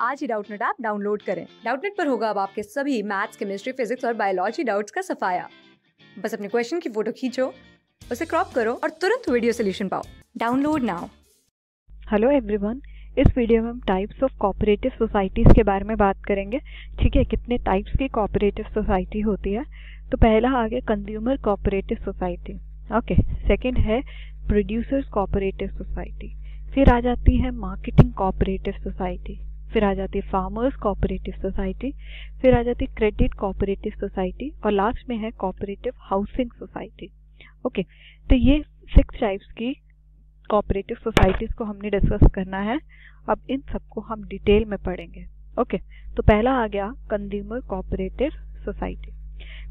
आज ही Doubtnut app download करें। डाउटनेट पर होगा अब आपके सभी मैथ्स, केमिस्ट्री, फिजिक्स और बायोलॉजी डाउट्स का सफाया। बस अपने क्वेश्चन की फ़ोटो खींचो, उसे क्रॉप करो और तुरंत वीडियो सोल्यूशन पाओ। Download now. हेलो एवरीवन, इस वीडियो में हम टाइप्स ऑफ़ कोऑपरेटिव सोसाइटीज़ के बारे में बात करेंगे। ठीक है, कितने टाइप्स की कोऑपरेटिव सोसाइटी होती है? तो पहला आ गया consumer cooperative society okay second है प्रोड्यूसर्स कोऑपरेटिव सोसाइटी फिर आ जाती है मार्केटिंग कोऑपरेटिव सोसाइटी फिर आ जाती है फार्मर्स कोऑपरेटिव सोसाइटी फिर आ जाती है क्रेडिट कोऑपरेटिव सोसाइटी और लास्ट में है कोऑपरेटिव हाउसिंग सोसाइटी ओके तो ये सिक्स टाइप्स की कोऑपरेटिव सोसाइटीज को हमने डिस्कस करना है। अब इन सबको हम डिटेल में पढ़ेंगे। ओके तो पहला आ गया consumer cooperative society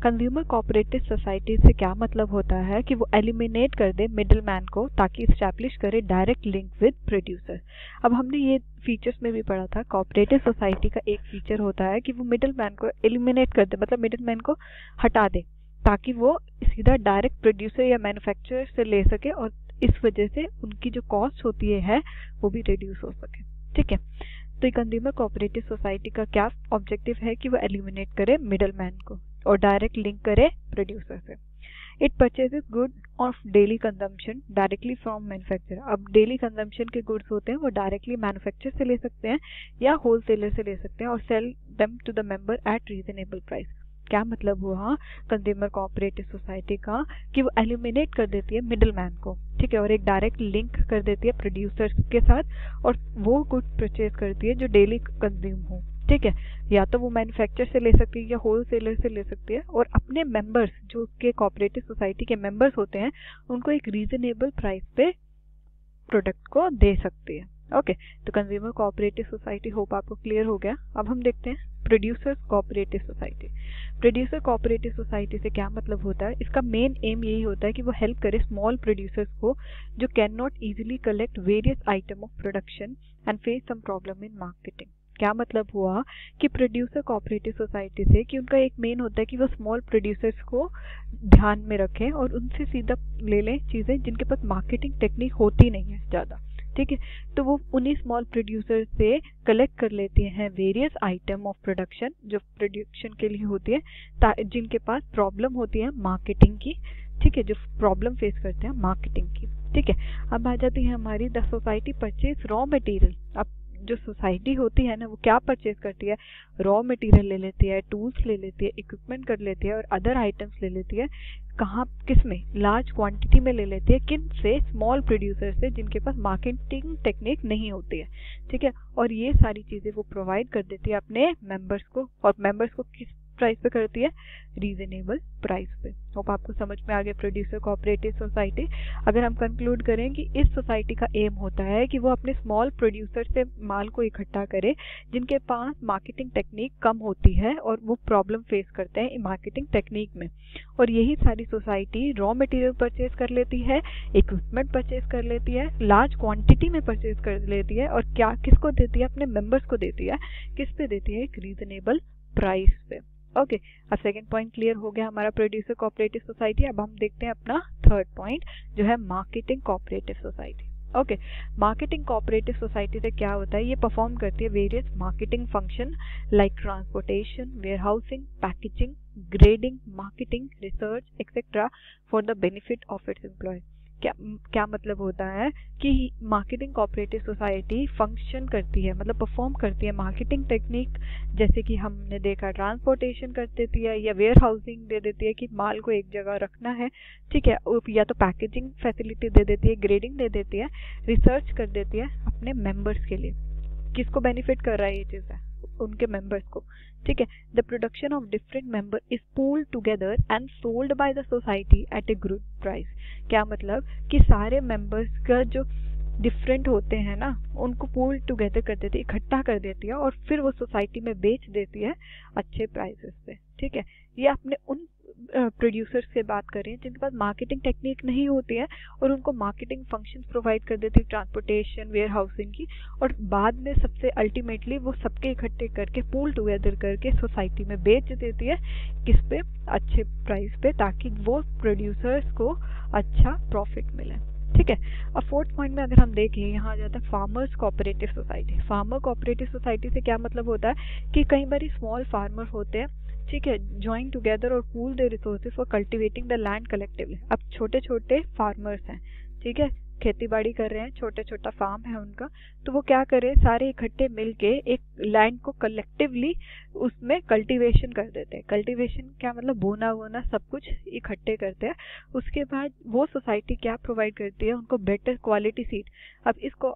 consumer cooperative society से क्या मतलब होता है कि वो एलिमिनेट कर दे मिडिल मैन को ताकि इस्टेब्लिश करे डायरेक्ट लिंक विद प्रोड्यूसर अब हमने ये फीचर्स में भी पढ़ा था कोऑपरेटिव सोसाइटी का एक फीचर होता है कि वो मिडिल मैन को एलिमिनेट कर दे मतलब मिडिल मैन को हटा दे, ताकि वो सीधा डायरेक्ट प्रोड्यूसर या मैन्युफैक्चरर से ले सके और इस वजह से उनकी जो कॉस्ट होती है वो भी रिड्यूस हो सके। ठीक है? तो कंज्यूमर कोऑपरेटिव सोसाइटी का क्या ऑब्जेक्टिव है कि वो एलिमिनेट करे मिडल मैन को? और डायरेक्ट लिंक करे प्रोड्यूसर से। It purchases good of daily consumption directly from manufacturer अब डेली कंजम्पशन के गुड्स होते हैं, वो डायरेक्टली मैन्युफैक्चर से ले सकते हैं या होल सेलर से ले सकते हैं और sell them to the member at reasonable price क्या मतलब हुआ? कंज्यूमर कोऑपरेटिव सोसाइटी का कि वो एलिमिनेट कर देती है मिडल मैन को। ठीक है, और एक डायरेक्ट लिंक कर देती है प्रोड्यूसर्स के साथ और वो गुड परचेज करती है जो डेली कंज्यूम हो। ठीक है? या तो वो मैन्युफैक्चर से ले सकती है या होलसेलर से ले सकती है और अपने मेंबर्स जो उसके कोऑपरेटिव सोसाइटी के मेंबर्स होते हैं, उनको एक रीजनेबल प्राइस पे प्रोडक्ट को दे सकती है। ओके तो कंज्यूमर कोऑपरेटिव सोसाइटी होप आपको क्लियर हो गया। अब हम देखते हैं producers cooperative society producer cooperative society से क्या मतलब होता है? इसका मेन एम यही होता है कि वो हेल्प करे स्मॉल प्रोड्यूसर्स को, जो can not easily collect various item of production and face some problem in marketing क्या मतलब हुआ कि प्रोड्यूसर कोऑपरेटिव सोसाइटी से कि उनका एक मेन होता है कि वो स्मॉल प्रोड्यूसर्स को ध्यान में रखें और उनसे सीधा ले लें चीज़ें जिनके पास मार्केटिंग टेक्निक होती नहीं है ज़्यादा। ठीक है? तो वो उन्हीं स्मॉल प्रोड्यूसर से कलेक्ट कर लेते हैं वेरियस आइटम ऑफ़ प्रोडक्शन जो प्रोडक्शन के लिए होती है जिनके पास प्रॉब्लम होती है मार्केटिंग की। ठीक है? जो प्रॉब्लम फेस करते हैं मार्केटिंग की। ठीक है? अब आ जाती है हमारी the society purchase raw material अब जो सोसाइटी होती है ना, वो क्या परचेज करती है? रॉ मटेरियल ले लेती है टूल्स ले लेती है इक्विपमेंट कर लेती है और अदर आइटम्स ले लेती है। कहाँ किसमें लार्ज क्वांटिटी में ले लेती है, किन से? स्मॉल प्रोड्यूसर से, जिनके पास मार्केटिंग टेक्निक नहीं होती है। ठीक है? और ये सारी चीज़ें वो प्रोवाइड कर देती है अपने मेंबर्स को और मेंबर्स को किस प्राइस पे करती है? रीजनेबल प्राइस पे। होप आपको समझ में आ गया प्रोड्यूसर कोऑपरेटिव सोसाइटी अगर हम कंक्लूड करें कि इस सोसाइटी का एम होता है कि वो अपने स्मॉल प्रोड्यूसर से माल को इकट्ठा करे, जिनके पास मार्केटिंग टेक्निक कम होती है और वो प्रॉब्लम फेस करते हैं मार्केटिंग टेक्निक में। और यही सारी सोसाइटी रॉ मटेरियल परचेज कर लेती है इक्विपमेंट परचेज कर लेती है लार्ज क्वांटिटी में परचेज कर लेती है और क्या, किसको देती है? अपने मेंबर्स को देती है। किस पे देती है? एक रीजनेबल प्राइस पे। ओके अब सेकेंड पॉइंट क्लियर हो गया हमारा प्रोड्यूसर कोऑपरेटिव सोसाइटी अब हम देखते हैं अपना थर्ड पॉइंट जो है marketing cooperative society okay marketing cooperative society से क्या होता है? ये परफॉर्म करती है various marketing function like transportation warehousing packaging grading marketing research etcetera for the benefit of its employ क्या क्या मतलब होता है कि मार्केटिंग कोऑपरेटिव सोसाइटी फ़ंक्शन करती है मतलब परफॉर्म करती है मार्केटिंग टेक्निक जैसे कि हमने देखा ट्रांसपोर्टेशन कर देती है या वेयर हाउसिंग दे देती है कि माल को एक जगह रखना है, ठीक है या तो पैकेजिंग फैसिलिटी दे देती है ग्रेडिंग दे देती है रिसर्च कर देती है अपने मेंबर्स के लिए। किसको बेनिफिट कर रहा है ये चीज़ है? उनके मेंबर्स को। ठीक है? The production of different member is pooled together and sold by the society at a good price क्या मतलब? कि सारे मेंबर्स का जो डिफरेंट होते हैं ना, उनको पूल टुगेदर कर देती है, इकट्ठा कर देती है और फिर वो सोसाइटी में बेच देती है अच्छे प्राइसेस पे। ठीक है? ये आपने उन प्रोड्यूसर्स से बात करें जिनके पास मार्केटिंग टेक्निक नहीं होती है और उनको मार्केटिंग फ़ंक्शंस प्रोवाइड कर देती है ट्रांसपोर्टेशन वेयर हाउसिंग की और बाद में सबसे अल्टीमेटली वो सबके इकट्ठे करके पूल टुगेदर करके सोसाइटी में बेच देती है किस पे? अच्छे प्राइस पे, ताकि वो प्रोड्यूसर्स को अच्छा प्रॉफिट मिले। ठीक है? अब फोर्थ पॉइंट में अगर हम देखें, यहाँ आ जाता है farmers cooperative society farmer cooperative society से क्या मतलब होता है कि कई बार स्मॉल फार्मर होते हैं ठीक है ज्वाइन टुगेदर और pool the resources for cultivating the land collectively अब छोटे छोटे फार्मर्स हैं, ठीक है? खेती बाड़ी कर रहे हैं छोटे छोटा फार्म है उनका। तो वो क्या करें? सारे इकट्ठे मिलके एक लैंड को कलेक्टिवली उसमें कल्टीवेशन कर देते हैं। कल्टीवेशन क्या मतलब? बोना वोना सब कुछ इकट्ठे करते हैं। उसके बाद वो सोसाइटी क्या प्रोवाइड करती है? उनको बेटर क्वालिटी सीड अब इसको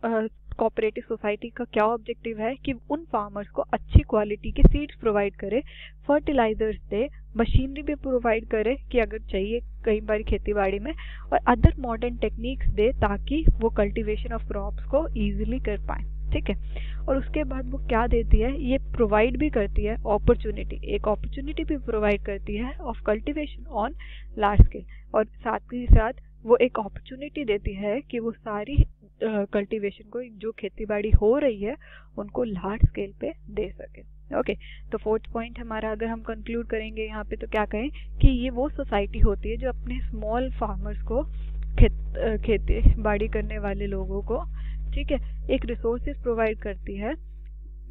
कोऑपरेटिव सोसाइटी का क्या ऑब्जेक्टिव है कि उन फार्मर्स को अच्छी क्वालिटी के सीड्स प्रोवाइड करे फर्टिलाइजर्स दे मशीनरी भी प्रोवाइड करे कि अगर चाहिए कई बार खेती बाड़ी में और अदर मॉडर्न टेक्निक्स दे ताकि वो कल्टीवेशन ऑफ़ क्रॉप्स को ईजिली कर पाए, ठीक है? और उसके बाद वो क्या देती है? ये प्रोवाइड भी करती है अपॉर्चुनिटी एक अपॉर्चुनिटी भी प्रोवाइड करती है of cultivation on large scale और साथ ही साथ वो एक अपॉर्चुनिटी देती है कि वो सारी कल्टीवेशन को, जो खेती बाड़ी हो रही है, उनको लार्ज स्केल पे दे सके। ओके तो फोर्थ पॉइंट हमारा, अगर हम कंक्लूड करेंगे यहाँ पे तो क्या कहें कि ये वो सोसाइटी होती है जो अपने स्मॉल फार्मर्स को, खेत खेती बाड़ी करने वाले लोगों को, ठीक है, एक रिसोर्सेज प्रोवाइड करती है।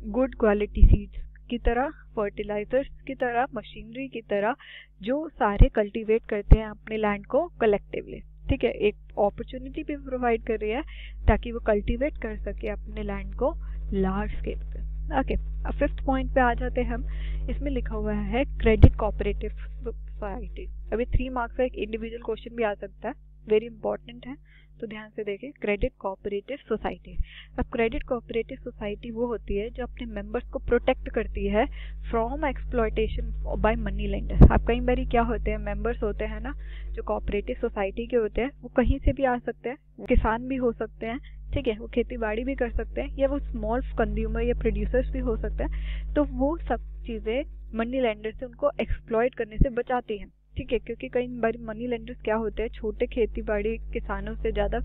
गुड क्वालिटी सीड्स की तरह फर्टिलाइजर्स की तरह मशीनरी की तरह, जो सारे कल्टीवेट करते हैं अपने लैंड को कलेक्टिवली ठीक है, एक अपॉर्चुनिटी भी प्रोवाइड कर रही है ताकि वो कल्टीवेट कर सके अपने लैंड को लार्ज स्केल पे। ओके अब फिफ्थ पॉइंट पे आ जाते हैं हम। इसमें लिखा हुआ है क्रेडिट कोऑपरेटिव सोसाइटी अभी थ्री मार्क्स का एक इंडिविजुअल क्वेश्चन भी आ सकता है। वेरी इंपॉर्टेंट है। तो ध्यान से देखें क्रेडिट कोऑपरेटिव सोसाइटी अब क्रेडिट कोऑपरेटिव सोसाइटी वो होती है जो अपने मेंबर्स को प्रोटेक्ट करती है from exploitation by money lender अब कई बार क्या होते हैं मेंबर्स होते हैं ना, जो कोऑपरेटिव सोसाइटी के होते हैं, वो कहीं से भी आ सकते हैं किसान भी हो सकते हैं, ठीक है, वो खेती बाड़ी भी कर सकते हैं, या वो स्मॉल कंज्यूमर या प्रोड्यूसर्स भी हो सकते हैं तो वो सब चीज़ें मनी लेंडर से उनको एक्सप्लॉयट करने से बचाती हैं। ठीक है, क्योंकि कई बार मनी लेंडर्स क्या होते हैं, छोटे खेती बाड़ी किसानों से ज़्यादा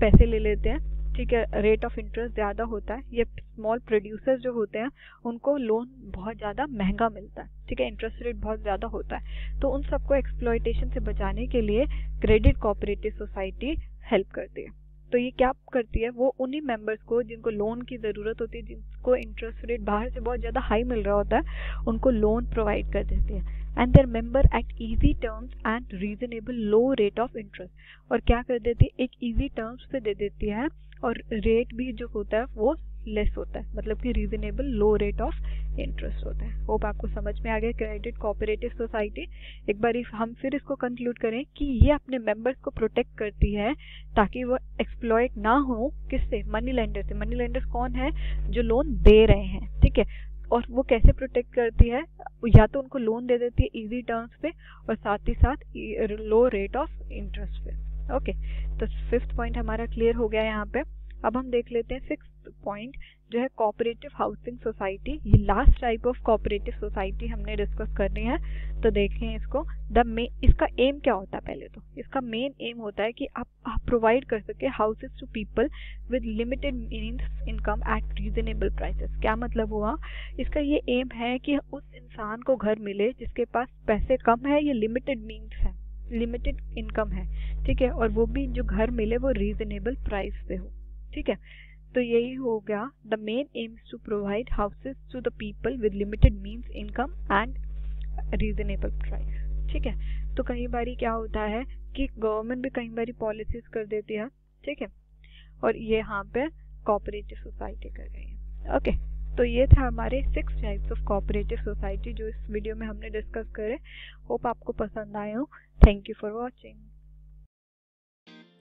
पैसे ले लेते हैं, ठीक है रेट ऑफ़ इंटरेस्ट ज़्यादा होता है, ये स्मॉल प्रोड्यूसर्स जो होते हैं, उनको लोन बहुत ज़्यादा महँगा मिलता है, ठीक है इंटरेस्ट रेट बहुत ज़्यादा होता है। तो उन सबको एक्सप्लॉयटेशन से बचाने के लिए क्रेडिट कोऑपरेटिव सोसाइटी हेल्प करती है। तो ये क्या करती है, वो उन्हीं मेंबर्स को जिनको लोन की ज़रूरत होती है, जिनको इंटरेस्ट रेट बाहर से बहुत ज़्यादा हाई मिल रहा होता है, उनको लोन प्रोवाइड कर देती है। And their member at easy terms and reasonable low rate of interest और क्या कर देती है, एक ईजी टर्म्स पे दे देती है, और रेट भी जो होता है, वो लेस होता है। मतलब कि reasonable low rate of interest होता है। होप आपको समझ में आ गया क्रेडिट कोऑपरेटिव सोसाइटी एक बार हम फिर इसको कंक्लूड करें कि ये अपने मेंबर्स को प्रोटेक्ट करती है, ताकि वो एक्सप्लॉयट ना हो किससे? मनी लेंडर से। मनी लेंडर्स कौन है? जो लोन दे रहे हैं। ठीक है? और वो कैसे प्रोटेक्ट करती है? या तो उनको लोन दे देती है इजी टर्म्स पे, और साथ ही साथ लो रेट ऑफ़ इंटरेस्ट पे। ओके तो फिफ्थ पॉइंट हमारा क्लियर हो गया यहाँ पे। अब हम देख लेते हैं सिक्स पॉइंट जो है कोऑपरेटिव हाउसिंग सोसाइटी ये last type of cooperative society हमने डिस्कस करनी है तो देखें इसको द मे इसका एम क्या होता है पहले तो? इसका मेन एम होता है कि आप आप प्रोवाइड कर सके houses to people with limited means income at reasonable prices क्या मतलब हुआ? इसका ये एम है कि उस इंसान को घर मिले जिसके पास पैसे कम है या लिमिटेड मीन्स है लिमिटेड इनकम है, ठीक है? और वो भी जो घर मिले वो रीजनेबल प्राइस पे हो, ठीक है? तो यही हो गया the main aims to provide houses to the people with limited means income and reasonable price. ठीक है? तो कई बार क्या होता है कि गवर्नमेंट भी कई बार पॉलिसीज़ कर देती है, ठीक है? और ये यहाँ पे कोऑपरेटिव सोसाइटी कर रही है। ओके तो ये था हमारे six types of cooperative society जो इस वीडियो में हमने डिस्कस करे। होप आपको पसंद आए हो। Thank you for watching